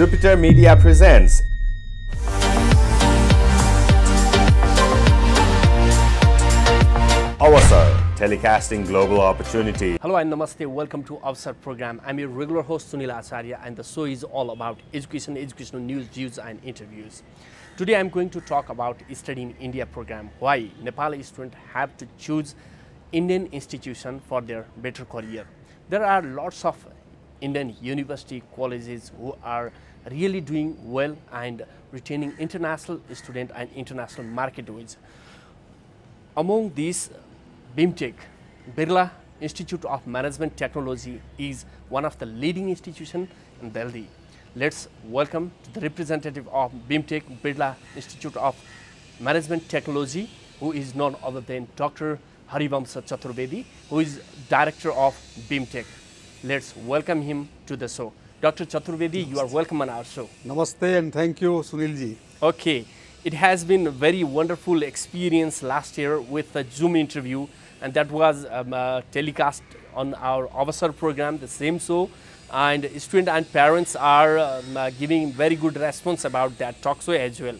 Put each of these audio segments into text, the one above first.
Jupiter Media presents Avasar, telecasting global opportunity. Hello and namaste. Welcome to Avsar program. I'm your regular host Sunil Acharya and the show is all about education, educational news, views and interviews. Today I'm going to talk about Study in India program. Why Nepali students have to choose Indian institution for their better career. There are lots of Indian university colleges who are really doing well and retaining international student and international market wise. Among these, BIMTech, Birla Institute of Management Technology is one of the leading institution in Delhi. Let's welcome the representative of BIMTech, Birla Institute of Management Technology, who is none other than Dr. Harivansh Chaturvedi, who is director of BIMTech. Let's welcome him to the show. Dr. Chaturvedi, you are welcome on our show. Namaste and thank you, Sunilji. Okay, it has been a very wonderful experience last year with a Zoom interview, and that was um, uh, telecast on our Avasar program, the same show. And student and parents are um, uh, giving very good response about that talk show as well.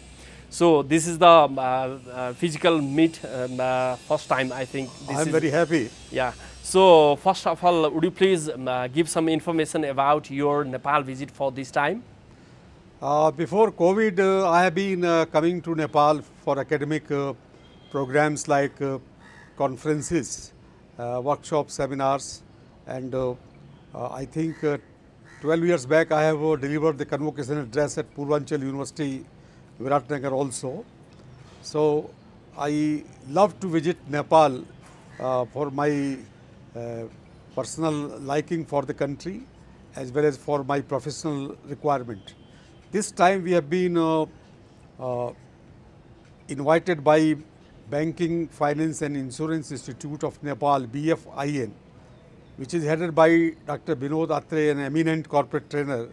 So this is the um, uh, uh, physical meet um, uh, first time I think. This I am is- very happy. yeah. So first of all, would you please um, uh, give some information about your Nepal visit for this time? Uh, before COVID, uh, I have been uh, coming to Nepal for academic uh, programs like uh, conferences, workshops, seminars, and I think uh, 12 years back I have delivered the convocation address at Purvanchal University, Biratnagar also. So I love to visit Nepal for my personal liking for the country as well as for my professional requirement. This time we have been uh, uh, invited by Banking, Finance and Insurance Institute of Nepal, BFIN, which is headed by Dr. Binod Atreya, an eminent corporate trainer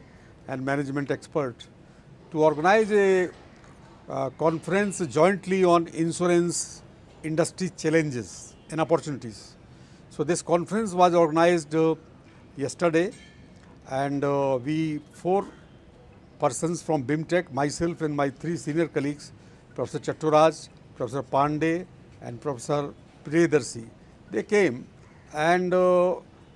and management expert, to organize a uh, conference jointly on insurance industry challenges and opportunities. So this conference was organized uh, yesterday, and uh, we four persons from BIMTech, myself and my three senior colleagues, Professor Chatturaj, Professor Pandey, and Professor Priyadarshi. They came and uh,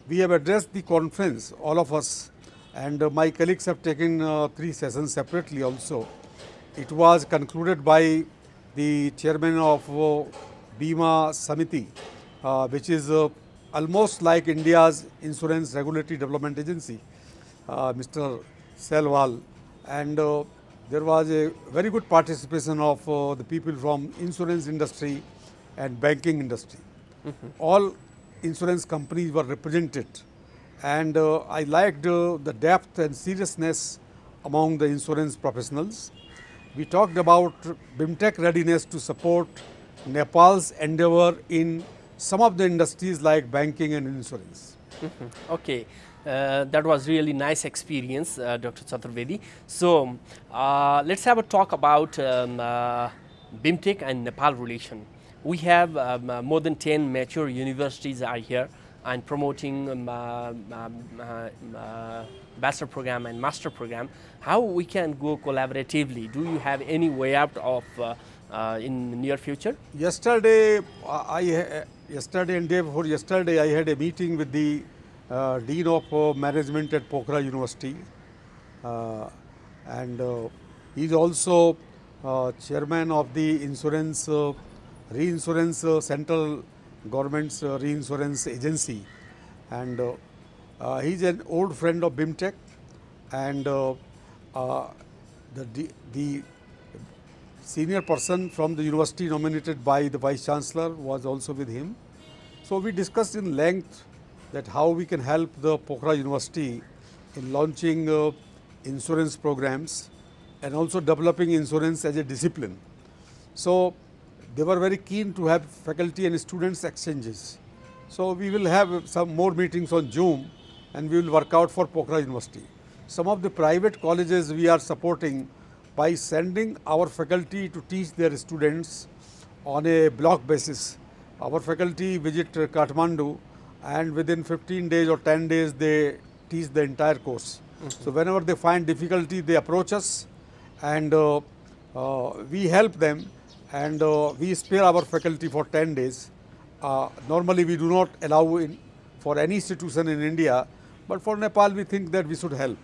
we have addressed the conference, all of us, and uh, my colleagues have taken uh, three sessions separately also. It was concluded by the chairman of uh, Bima Samiti, uh, which is almost like India's insurance regulatory development agency, uh, Mr. Silwal. And uh, there was a very good participation of uh, the people from insurance industry and banking industry. All insurance companies were represented and uh, I liked uh, the depth and seriousness among the insurance professionals. We talked about BIMTech readiness to support Nepal's endeavor in some of the industries like banking and insurance. Okay, uh, that was really nice experience, uh, Dr. Chaturvedi. So uh, let's have a talk about um, uh, BIMTech and Nepal relation. We have um, uh, more than 10 mature universities are here and promoting um, uh, um, uh, uh, bachelor program and master program. How we can go collaboratively? Do you have any way out of uh, uh, in near future? Yesterday, I yesterday and day before yesterday, I had a meeting with the uh, dean of uh, management at Pokhara University, uh, and uh, he's also uh, chairman of the insurance uh, reinsurance uh, central government's reinsurance agency, and he's an old friend of BIMTech, and the- the senior person from the university nominated by the vice chancellor was also with him. So we discussed in length that how we can help the Pokhara University in launching uh, insurance programs and also developing insurance as a discipline. So they were very keen to have faculty and students exchanges. So we will have some more meetings on Zoom and we will work out for Pokhara University. Some of the private colleges we are supporting by sending our faculty to teach their students on a block basis. Our faculty visit Kathmandu and within 15 days or 10 days they teach the entire course. So whenever they find difficulty, they approach us and uh, uh, we help them and uh, we spare our faculty for 10 days. Uh, normally we do not allow in for any institution in India, but for Nepal we think that we should help.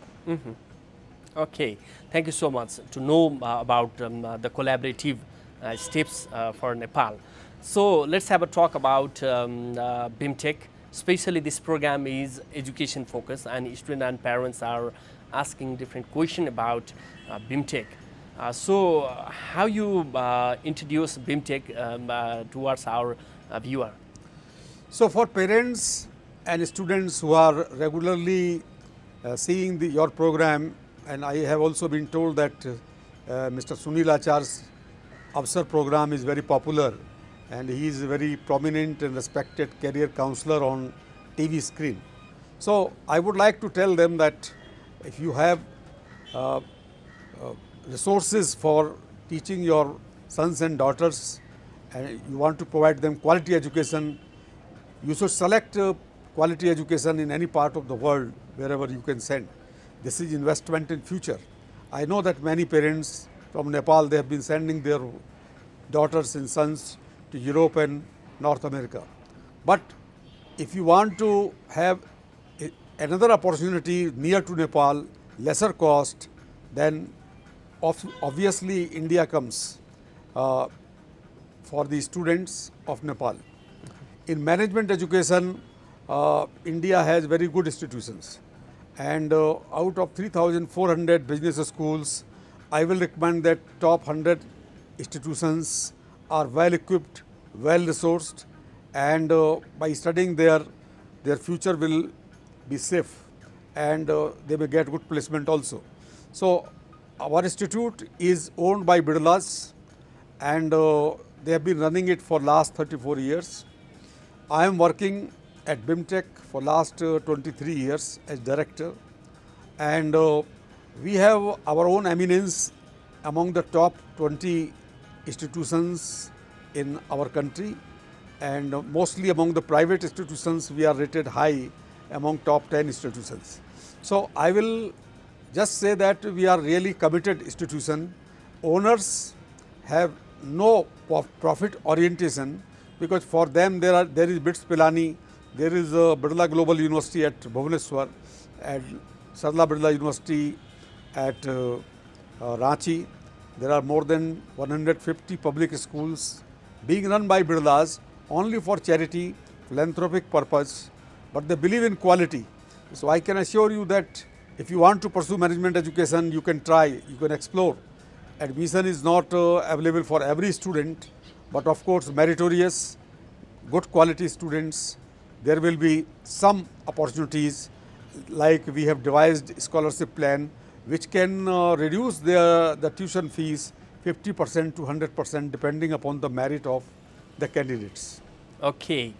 Okay, thank you so much to know uh, about um, uh, the collaborative uh, steps uh, for Nepal. So let's have a talk about um, uh, BIMTech. Especially this program is education focused and students and parents are asking different question about uh, BIMTech. So how you introduce BIMTech um, towards our viewer? So for parents and students who are regularly seeing the, your program, and I have also been told that uh, Mr. Sunil Achar's Avsar program is very popular and he is a very prominent and respected career counselor on TV screen. So I would like to tell them that if you have uh, uh, resources for teaching your sons and daughters and you want to provide them quality education, you should select uh, quality education in any part of the world wherever you can send. This is investment in future. I know that many parents from Nepal, they have been sending their daughters and sons to Europe and North America. But if you want to have another opportunity near to Nepal, lesser cost, then obviously India comes uh, for the students of Nepal. In management education, uh, India has very good institutions. And uh, out of 3,400 business schools, I will recommend that top 100 institutions are well equipped, well resourced, and uh, by studying there, their future will be safe and uh, they may get good placement also. So, our institute is owned by Birlas and uh, they have been running it for last 34 years. I am working at BIMTech for last uh, 23 years as director and uh, we have our own eminence among the top 20 institutions in our country and uh, mostly among the private institutions we are rated high among top 10 institutions. So I will just say that we are really committed institution. Owners have no profit orientation because for them there are there is BITS Pilani, there is a Birla Global University at Bhubaneswar and Sarla Birla University at uh, uh, Ranchi. There are more than 150 public schools being run by Birlas only for charity, philanthropic purpose, but they believe in quality. So I can assure you that if you want to pursue management education, you can try, you can explore. Admission is not uh, available for every student, but of course meritorious, good quality students, there will be some opportunities like we have devised scholarship plan which can uh, reduce the, the tuition fees 50% to 100% depending upon the merit of the candidates. Okay,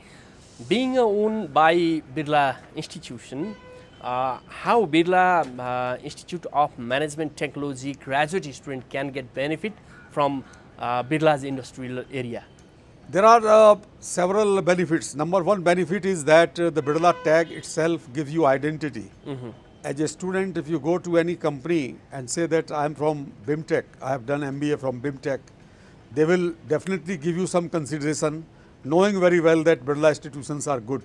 being owned by Birla Institution, uh, how Birla uh, Institute of Management Technology graduate student can get benefit from uh, Birla's industrial area? There are uh, several benefits. Number one benefit is that uh, the Birla tag itself gives you identity. As a student, if you go to any company and say that I am from BIMTech, I have done MBA from BIMTech, they will definitely give you some consideration, knowing very well that Birla institutions are good.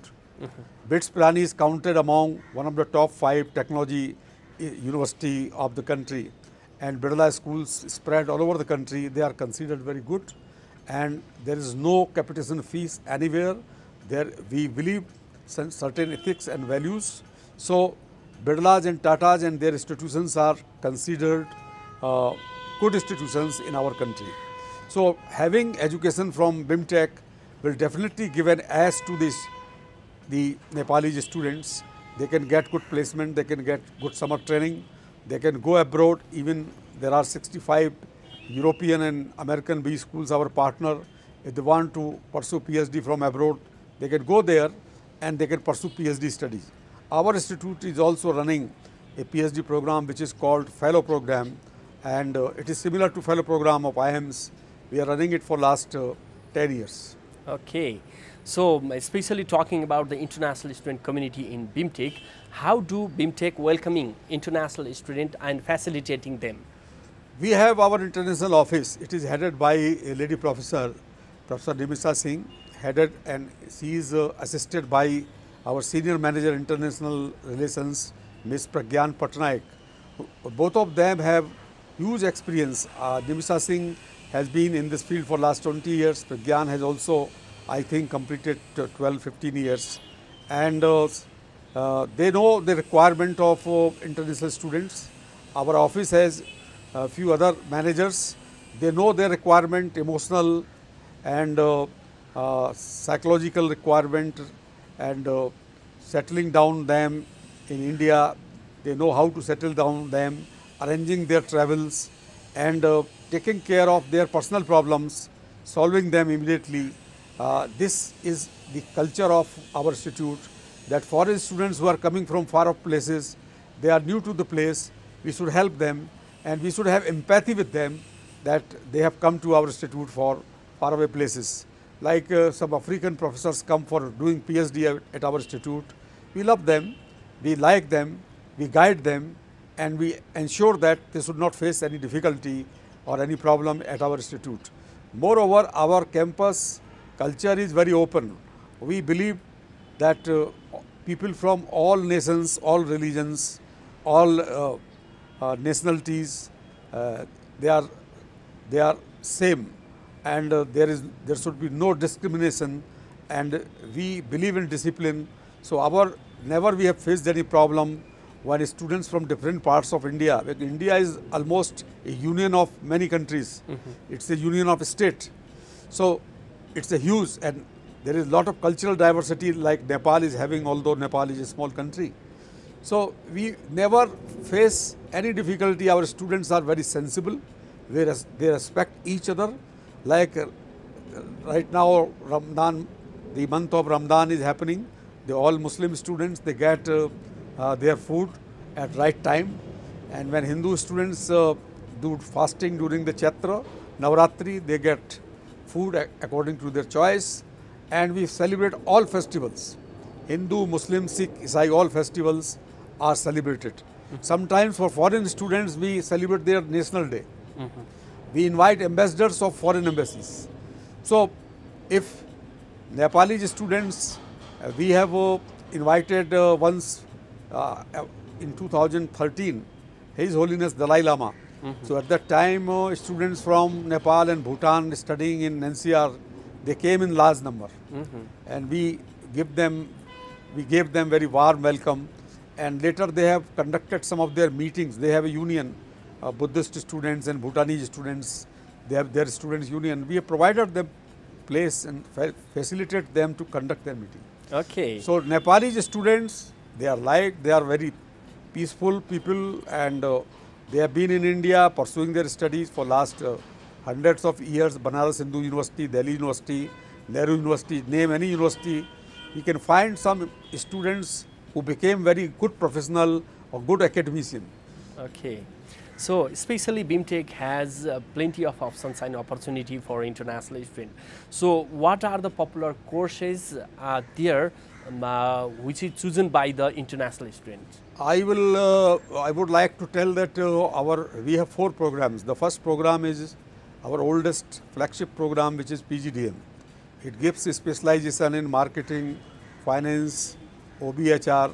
BITS Pilani is counted among one of the top five technology i- university of the country, and Birla schools spread all over the country. They are considered very good, and there is no capitation fees anywhere. There we believe certain ethics and values. So Birlas and Tatas and their institutions are considered uh, good institutions in our country. So having education from BIMTech will definitely give an edge to this the Nepali students. They can get good placement, they can get good summer training, they can go abroad. Even there are 65 European and American B schools, our partner. If they want to pursue PhD from abroad, they can go there and they can pursue PhD studies. Our institute is also running a PhD program which is called Fellow Program and uh, it is similar to Fellow Program of IIMS. We are running it for last uh, 10 years. Okay. So, especially talking about the international student community in BIMTech, how do BIMTech welcoming international student and facilitating them? We have our international office. It is headed by a lady professor, Professor Nimisa Singh, headed and she is uh, assisted by our senior manager international relations, Ms. Pragyan Patnaik. Both of them have huge experience. Uh, Nimisa Singh has been in this field for last 20 years. Pragyan has also, I think, completed 12, 15 years. And uh, uh, they know the requirement of uh, international students. Our office has a few other managers. They know their requirement, emotional and uh, uh, psychological requirement and uh, settling down them in India. They know how to settle down them, arranging their travels and uh, taking care of their personal problems, solving them immediately. Uh, this is the culture of our institute that foreign students who are coming from far off places, they are new to the place, we should help them and we should have empathy with them that they have come to our institute for faraway places. Like uh, some African professors come for doing PhD at, at our institute, we love them, we like them, we guide them and we ensure that they should not face any difficulty or any problem at our institute. Moreover, our campus culture is very open. We believe that uh, people from all nations, all religions, all uh, uh, nationalities, uh, they are they are same, and uh, there is there should be no discrimination, and we believe in discipline. So our never we have faced any problem when students from different parts of India. India is almost a union of many countries. Mm -hmm. It's a union of state. So it's a huge and there is a lot of cultural diversity like Nepal is having, although Nepal is a small country. So we never face any difficulty. Our students are very sensible. They, res they respect each other. Like uh, right now, Ramadan, the month of Ramadan is happening. The all Muslim students, they get uh, uh, their food at right time. And when Hindu students uh, do fasting during the Chaitra, Navaratri, they get food according to their choice. And we celebrate all festivals. Hindu, Muslim, Sikh, Isai, all festivals are celebrated. Mm -hmm. Sometimes for foreign students, we celebrate their national day. Mm -hmm. We invite ambassadors of foreign embassies. So, if Nepali students, uh, we have uh, invited uh, once uh, in 2013, His Holiness Dalai Lama. Mm -hmm. So at that time, uh, students from Nepal and Bhutan studying in NCR, they came in large number, mm -hmm. and we give them, we gave them very warm welcome, and later they have conducted some of their meetings. They have a union, uh, Buddhist students and Bhutanese students. They have their students union. We have provided them place and fa facilitate them to conduct their meeting. Okay. So Nepalese students they are like, they are very peaceful people and uh, they have been in India pursuing their studies for last uh, hundreds of years. Banaras Hindu University, Delhi University, Nehru University, name any university. You can find some students who became very good professional or good academician. Okay. So, especially BIMTech has uh, plenty of options and opportunity for international students. So, what are the popular courses uh, there um, uh, which is chosen by the international students? I will. Uh, I would like to tell that uh, our we have four programs. The first program is our oldest flagship program, which is PGDM. It gives specialization in marketing, finance, OBHR,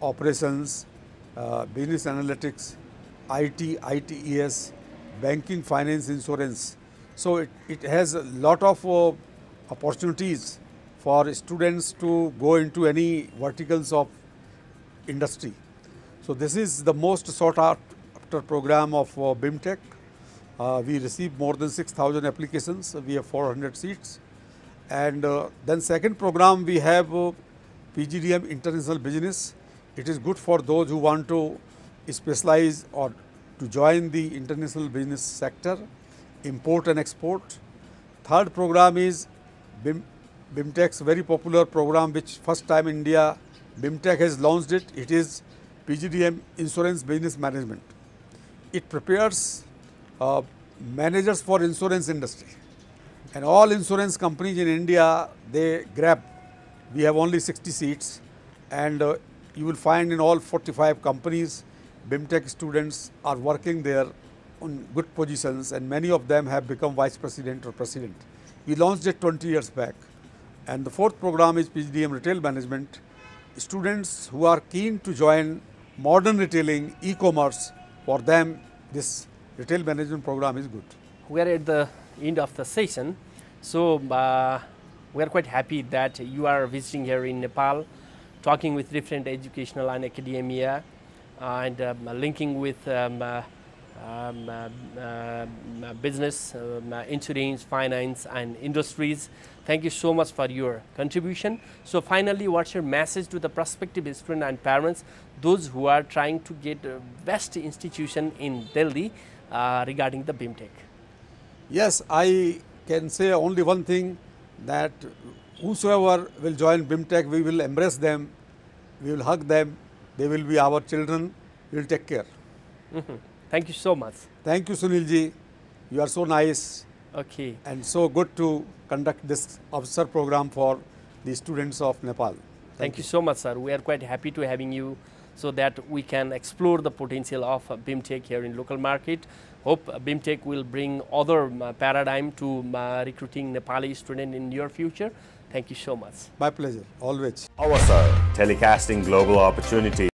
operations, uh, business analytics, IT, ITES, banking, finance, insurance. So it, it has a lot of uh, opportunities for students to go into any verticals of industry. So this is the most sought after program of uh, BIMTech. Uh, we received more than 6,000 applications. We have 400 seats. And uh, then second program we have uh, PGDM International Business. It is good for those who want to specialize or to join the international business sector, import and export. Third program is BIM BIMTech's very popular program which first time India, BIMTech has launched it. It is PGDM Insurance Business Management. It prepares uh, managers for insurance industry. And all insurance companies in India, they grab. We have only 60 seats, and uh, you will find in all 45 companies, BIMTech students are working there on good positions, and many of them have become vice president or president. We launched it 20 years back. And the fourth program is PGDM Retail Management. Students who are keen to join modern retailing, e-commerce, for them this retail management program is good. We are at the end of the session. So uh, we are quite happy that you are visiting here in Nepal, talking with different educational and academia, and um, linking with um, uh, um, uh, uh, business, um, insurance, finance, and industries. Thank you so much for your contribution. So finally, what's your message to the prospective students and parents, those who are trying to get the best institution in Delhi regarding the BIMTech? Yes, I can say only one thing that whosoever will join BIMTech, we will embrace them, we will hug them, they will be our children, we will take care. Mm -hmm. Thank you so much. Thank you, Sunilji. You are so nice. Okay. And so good to conduct this Avasar program for the students of Nepal. Thank, Thank you. you. so much, sir. We are quite happy to having you so that we can explore the potential of BIMTech here in local market. Hope BIMTech will bring other uh, paradigm to uh, recruiting Nepali student in your future. Thank you so much. My pleasure, always. Awasar, telecasting global opportunity.